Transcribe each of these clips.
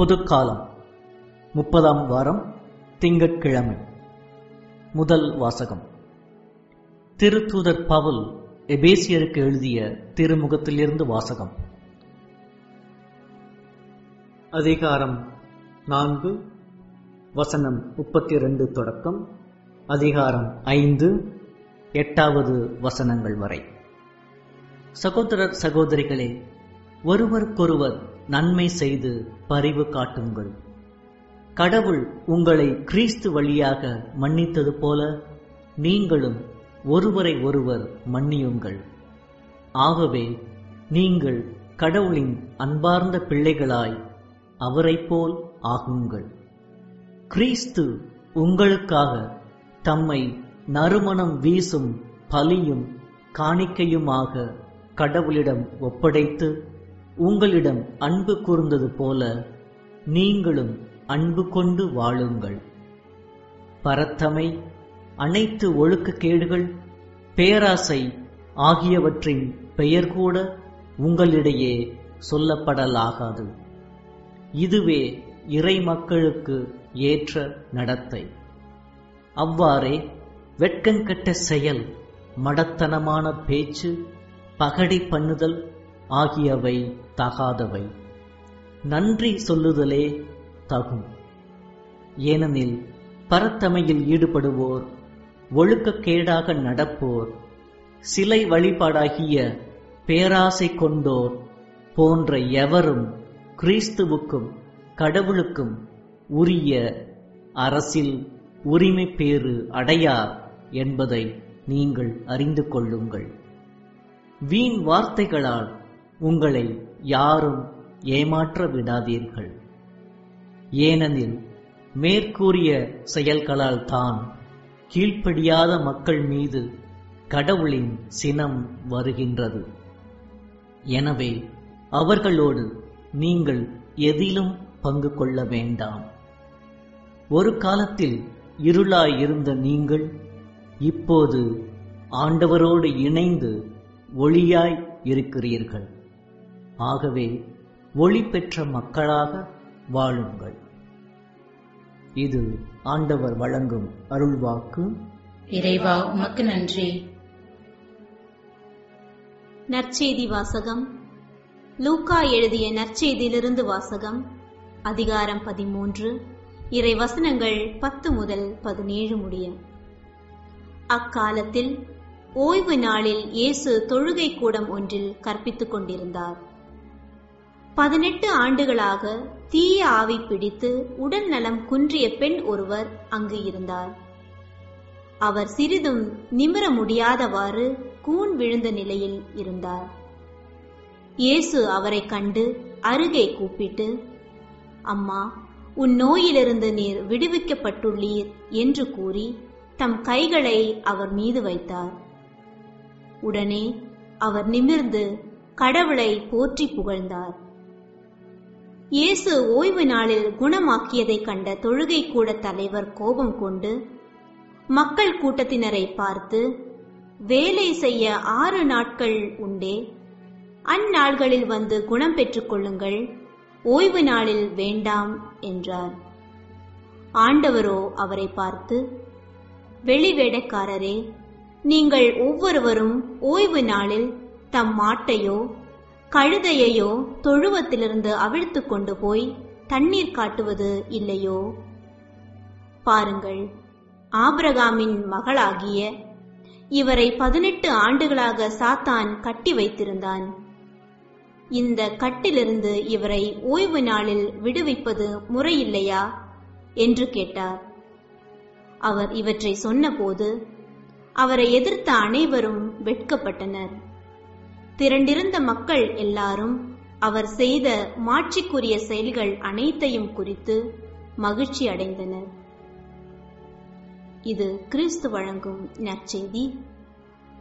புதுக்காலம் முப்பதாம் வாரம் திங்கட்கிழமை. முதல் வாசகம். திருத்தூதர் பவுல் எபேசியருக்கு எழுதிய திருமுகத்திலிருந்து வாசகம். அதிகாரம் நான்கு வசனம் முப்பத்தி இரண்டு தொடக்கம். அதிகாரம் ஐந்து எட்டாவது வசனங்கள் வரை. சகோதரர் சகோதரிகளே ஒருவருக்கொருவர் நன்மை செய்து பரிவு காட்டுங்கள். கடவுள் உங்களை கிறிஸ்து வழியாக மன்னித்தது போல நீங்களும் ஒருவரை ஒருவர் மன்னியுங்கள். ஆகவே நீங்கள் கடவுளின் அன்பார்ந்த பிள்ளைகளாய் அவரைப் போல் ஆகுங்கள். கிறிஸ்து உங்களுக்காக தம்மை நறுமணம் வீசும் பலியும் காணிக்கையுமாக கடவுளிடம் ஒப்படைத்து உங்களிடம் அன்பு கூர்ந்தது போல நீங்களும் அன்பு கொண்டு வாழுங்கள். பரத்தமை அனைத்து ஒழுக்கக்கேடுகள் பேராசை ஆகியவற்றின் பெயர் கூட உங்களிடையே சொல்லப்படலாகாது. இதுவே இறை மக்களுக்கு ஏற்ற நடத்தை. அவ்வாறே வெட்கங்கெட்ட செயல் மடத்தனமான பேச்சு பகடை பண்ணுதல் ஆகியவை தகாதவை. நன்றி சொல்லுதலே தகும். ஏனெனில் பரத்தமையில் ஈடுபடுவோர் ஒழுக்கக்கேடாக நடப்போர் சிலை வழிபாடாகிய பேராசை கொண்டோர் போன்ற எவரும் கிறிஸ்துவுக்கும் கடவுளுக்கும் உரிய அரசில் உரிமை பேறு அடையார் என்பதை நீங்கள் அறிந்து கொள்ளுங்கள். வீண் வார்த்தைகளால் உங்களை யாரும் ஏமாற்ற விடாதீர்கள். ஏனெனில் மேற்கூறிய செயல்களால் தான் கீழ்ப்படியாத மக்கள் மீது கடவுளின் சினம் வருகின்றது. எனவே அவர்களோடு நீங்கள் எதிலும் பங்கு கொள்ள வேண்டாம். ஒரு காலத்தில் இருளாய் இருந்த நீங்கள் இப்போது ஆண்டவரோடு இணைந்து ஒளியாய் இருக்கிறீர்கள். ஆகவே ஒளி பெற்ற மக்களாக வாழுங்கள். இது ஆண்டவர் வழங்கும் அருள்வாக்கு. இறைவா உமக்கு நன்றி. நற்செய்தி வாசகம். லூக்கா எழுதிய நற்செய்தியிலிருந்து வாசகம். அதிகாரம் பதிமூன்று. இறை வசனங்கள் பத்து முதல் பதினேழு முடிய. அக்காலத்தில் ஓய்வு நாளில் இயேசு தொழுகை கூடம் ஒன்றில் கற்பித்துக் கொண்டிருந்தார். பதினெட்டு ஆண்டுகளாக தீய ஆவி பிடித்து உடல் நலம் குன்றிய பெண் ஒருவர் அங்கு இருந்தார். அவர் சிறிதும் நிமிர முடியாதவாறு கூன் விழுந்த நிலையில் இருந்தார். இயேசு அவரை கண்டு அருகே கூப்பிட்டு அம்மா உன் நோயிலிருந்து நீர் விடுவிக்கப்பட்டுள்ளீர் என்று கூறி தம் கைகளை அவர் மீது வைத்தார். உடனே அவர் நிமிர்ந்து கடவுளை போற்றி புகழ்ந்தார். இயேசு ஓய்வு நாளில் குணமாக்கியதை கண்ட தொழுகை கூட தலைவர் கோபம் கொண்டு மக்கள் கூட்டத்தினரை பார்த்து வேலை செய்ய ஆறு நாட்கள் உண்டே. அந்நாள்களில் வந்து குணம் பெற்றுக் கொள்ளுங்கள். ஓய்வு நாளில் வேண்டாம் என்றார். ஆண்டவரோ அவரை பார்த்து வெளிவேடக்காரரே நீங்கள் ஒவ்வொருவரும் ஓய்வு நாளில் தம் மாட்டையோ கழுதையையோ தொழுவத்திலிருந்து அவிழ்த்து கொண்டு போய் தண்ணீர் காட்டுவது இல்லையோ? பாருங்கள் ஆபிரகாமின் மகளாகிய இவரை பதினெட்டு ஆண்டுகளாக சாத்தான் கட்டி வைத்திருந்தான். இந்த கட்டிலிருந்து இவரை ஓய்வு நாளில் விடுவிப்பது முறையில்லையா? என்று கேட்டார். அவர் இவற்றை சொன்னபோது அவரை எதிர்த்த அனைவரும் வெட்கப்பட்டனர். திரண்டிருந்த மக்கள் எல்லாரும் அவர் செய்த மாட்சிக்குரிய செயல்கள் அனைத்தையும் குறித்து மகிழ்ச்சி அடைந்தனர். இது கிறிஸ்து வழங்கும் நற்செய்தி.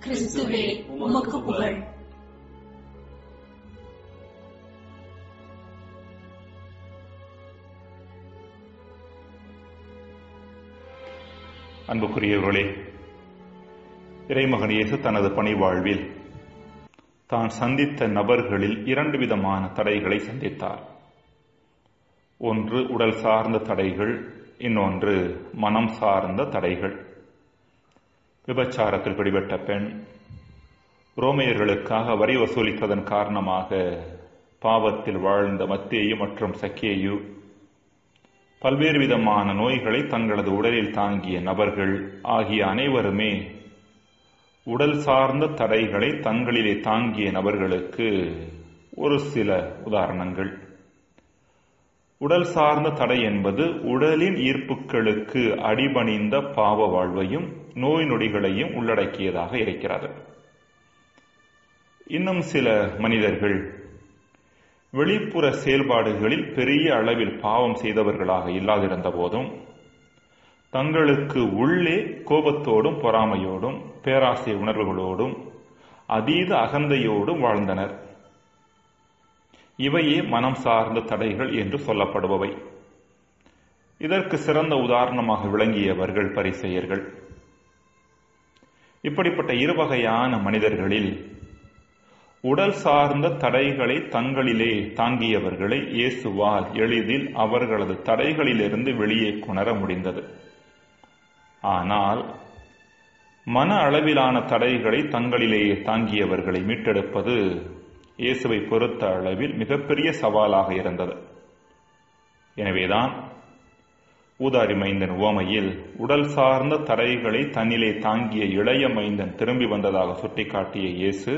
கிறிஸ்துவே உமக்கு புகழ். அன்புக்குரியவர்களே இறைமகன் இயேசு தனது பணி வாழ்வில் தான் சந்தித்த நபர்களில் இரண்டு விதமான தடைகளை சந்தித்தார். ஒன்று உடல் சார்ந்த தடைகள். இன்னொன்று மனம் சார்ந்த தடைகள். விபச்சாரத்தில் பிடிபட்ட பெண். ரோமையர்களுக்காக வரி வசூலித்ததன் காரணமாக பாவத்தில் வாழ்ந்த மத்தேயு மற்றும் சக்கேயு பல்வேறு விதமான நோய்களை தங்களது உடலில் தாங்கிய நபர்கள் ஆகிய அனைவருமே உடல் சார்ந்த தடைகளை தங்களிலே தாங்கிய நபர்களுக்கு ஒரு சில உதாரணங்கள். உடல் சார்ந்த தடை என்பது உடலின் ஈர்ப்புகளுக்கு அடிபணிந்த பாவ வாழ்வையும் நோய் நொடிகளையும் உள்ளடக்கியதாக இருக்கிறது. இன்னும் சில மனிதர்கள் வெளிப்புற செயல்பாடுகளில் பெரிய அளவில் பாவம் செய்தவர்களாக இல்லாதிருந்த போதும் தங்களுக்கு உள்ளே கோபத்தோடும் பொறாமையோடும் பேராசை உணர்வுகளோடும் அதீத அகந்தையோடும் வாழ்ந்தனர். இவையே மனம் சார்ந்த தடைகள் என்று சொல்லப்படுபவை. இதற்கு சிறந்த உதாரணமாக விளங்கியவர்கள் பரிசெயர்கள். இப்படிப்பட்ட இருவகையான மனிதர்களில் உடல் சார்ந்த தடைகளை தங்களிலே தாங்கியவர்களை இயேசுவால் எளிதில் அவர்களது தடைகளிலிருந்து வெளியே கொணர முடிந்தது. ஆனால் மன அளவிலான தடைகளை தங்களிலேயே தாங்கியவர்களை மீட்டெடுப்பது இயேசுவை பொறுத்த அளவில் மிகப்பெரிய சவாலாக இருந்தது. எனவேதான் ஊதாரி மைந்தன் உவமையில் உடல் சார்ந்த தடைகளை தன்னிலே தாங்கிய இளைய மைந்தன் திரும்பி வந்ததாக சுட்டிக்காட்டிய இயேசு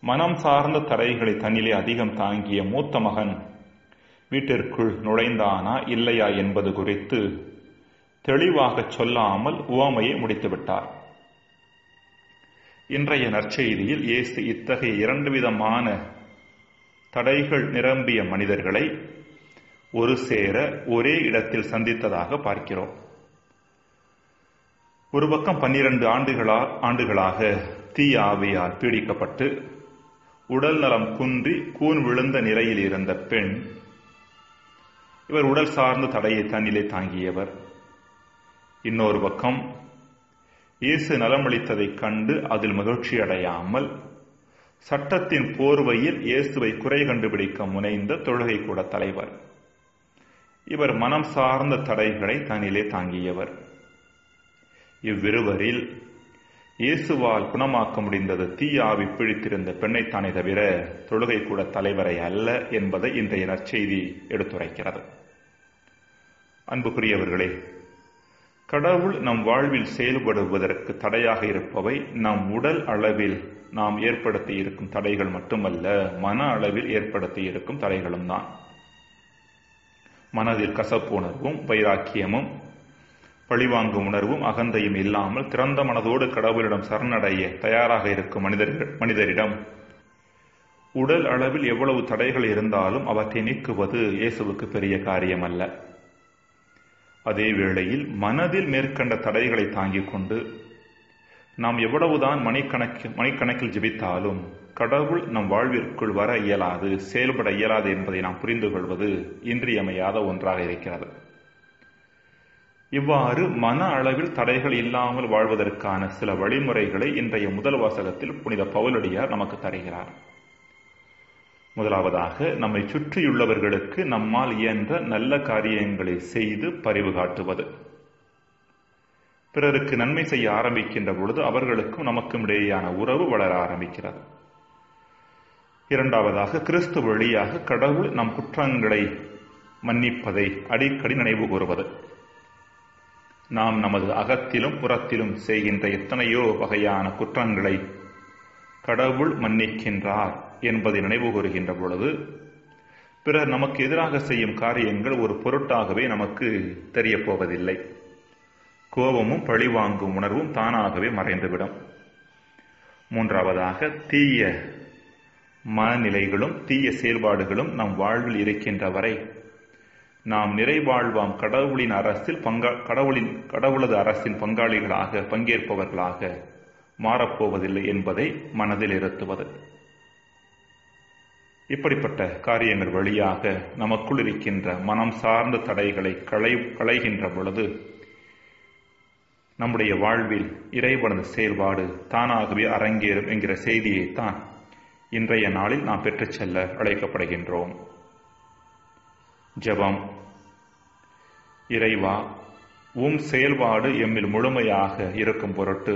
மனம் சார்ந்த தடைகளை தன்னிலே அதிகம் தாங்கிய மூத்த மகன் வீட்டிற்குள் நுழைந்தானா இல்லையா என்பது குறித்து தெளிவாக சொல்லாமல் உவமையை முடித்துவிட்டார். இன்றைய நற்செய்தியில் இயேசு இத்தகைய இரண்டு விதமான தடைகள் நிரம்பிய மனிதர்களை ஒரு சேர ஒரே இடத்தில் சந்தித்ததாக பார்க்கிறோம். ஒரு பக்கம் பன்னிரண்டு ஆண்டுகளா ஆண்டுகளாக தீ ஆவியால் பீடிக்கப்பட்டு உடல் நலம் குன்றி கூன் விழுந்த நிலையில் இருந்த பெண் இவர் உடல் சார்ந்த தடையை தன்னிலே தாங்கியவர். இன்னொரு பக்கம் இயேசு நலமளித்ததைக் கண்டு அதில் மகிழ்ச்சி அடையாமல் சட்டத்தின் போர்வையில் இயேசுவை குறை கண்டுபிடிக்க முனைந்த தொழுகை கூட தலைவர். இவர் மனம் சார்ந்த தடைகளை தன்னிலே தாங்கியவர். இவ்விருவரில் இயேசுவால் குணமாக்க முடிந்தது தீயாவி பிழித்திருந்த பெண்ணைத்தானே தவிர தொழுகை கூட தலைவரை அல்ல என்பதை இன்றைய நற்செய்தி எடுத்துரைக்கிறது. அன்புக்குரியவர்களே கடவுள் நம் வாழ்வில் செயல்படுவதற்கு தடையாக இருப்பவை நம் உடல் அளவில் நாம் ஏற்படுத்தி இருக்கும் தடைகள் மட்டுமல்ல மன அளவில் ஏற்படுத்தி இருக்கும் தடைகளும் தான். மனதில் கசப்பு உணர்வும் வைராக்கியமும் பழிவாங்கும் உணர்வும் அகந்தையும் இல்லாமல் திறந்த மனதோடு கடவுளிடம் சரணடைய தயாராக இருக்கும் மனிதர்கள் மனிதரிடம் உடல் அளவில் எவ்வளவு தடைகள் இருந்தாலும் அவற்றை நீக்குவது இயேசுவுக்கு பெரிய காரியமல்ல. அதே வேளையில் மனதில் மேற்கண்ட தடைகளை தாங்கிக் கொண்டு நாம் எவ்வளவுதான் மணிக்கணக்கில் மணிக்கணக்கில் ஜெபித்தாலும் கடவுள் நம் வாழ்விற்குள் வர இயலாது செயல்பட இயலாது என்பதை நாம் புரிந்து கொள்வது இன்றியமையாத ஒன்றாக இருக்கிறது. இவ்வாறு மன அளவில் தடைகள் இல்லாமல் வாழ்வதற்கான சில வழிமுறைகளை இன்றைய முதல் வாசகத்தில் புனித பவுலடியார் நமக்கு தருகிறார். முதலாவதாக நம்மை சுற்றியுள்ளவர்களுக்கு நம்மால் இயன்ற நல்ல காரியங்களை செய்து பரிவு காட்டுவது. பிறருக்கு நன்மை செய்ய ஆரம்பிக்கின்ற பொழுது அவர்களுக்கும் நமக்கும் இடையேயான உறவு வளர ஆரம்பிக்கிறது. இரண்டாவதாக கிறிஸ்து வழியாக கடவுள் நம் குற்றங்களை மன்னிப்பதை அடிக்கடி நினைவு கூறுவது. நாம் நமது அகத்திலும் புறத்திலும் செய்கின்ற எத்தனையோ வகையான குற்றங்களை கடவுள் மன்னிக்கின்றார். என்பதை நினைவு கூறுகின்ற பொழுது பிறர் நமக்கு எதிராக செய்யும் காரியங்கள் ஒரு பொருட்டாகவே நமக்கு தெரியப் போவதில்லை. கோபமும் பழிவாங்கும் உணர்வும் தானாகவே மறைந்துவிடும். மூன்றாவதாக தீய மனநிலைகளும் தீய செயல்பாடுகளும் நம் வாழ்வில் இருக்கின்ற வரை நாம் நிறைவாழ்வாம் கடவுளின் அரசில் பங்கா கடவுளின் கடவுளது அரசின் பங்காளிகளாக பங்கேற்பவர்களாக மாறப்போவதில்லை என்பதை மனதில் இருத்துவது. இப்படிப்பட்ட காரியங்கள் வழியாக நமக்குள் இருக்கின்ற மனம் சார்ந்த தடைகளை களை களைகின்ற பொழுது நம்முடைய வாழ்வில் இறைவனது செயல்பாடு தானாகவே அரங்கேறும் என்கிற செய்தியைத்தான் இன்றைய நாளில் நாம் பெற்றுச் செல்ல அழைக்கப்படுகின்றோம். ஜெபம். இறைவா உம் செயல்பாடு எம்மில் முழுமையாக இருக்கும் பொருட்டு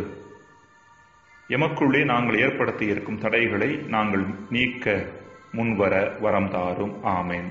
எமக்குள்ளே நாங்கள் ஏற்படுத்தி இருக்கும் தடைகளை நாங்கள் நீக்க முன்வர வரம் தாரும். ஆமேன்.